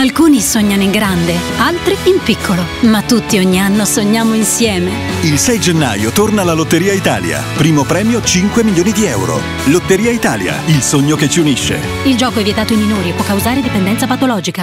Alcuni sognano in grande, altri in piccolo, ma tutti ogni anno sogniamo insieme. Il 6 gennaio torna la Lotteria Italia. Primo premio 5 milioni di euro. Lotteria Italia, il sogno che ci unisce. Il gioco è vietato in minori e può causare dipendenza patologica.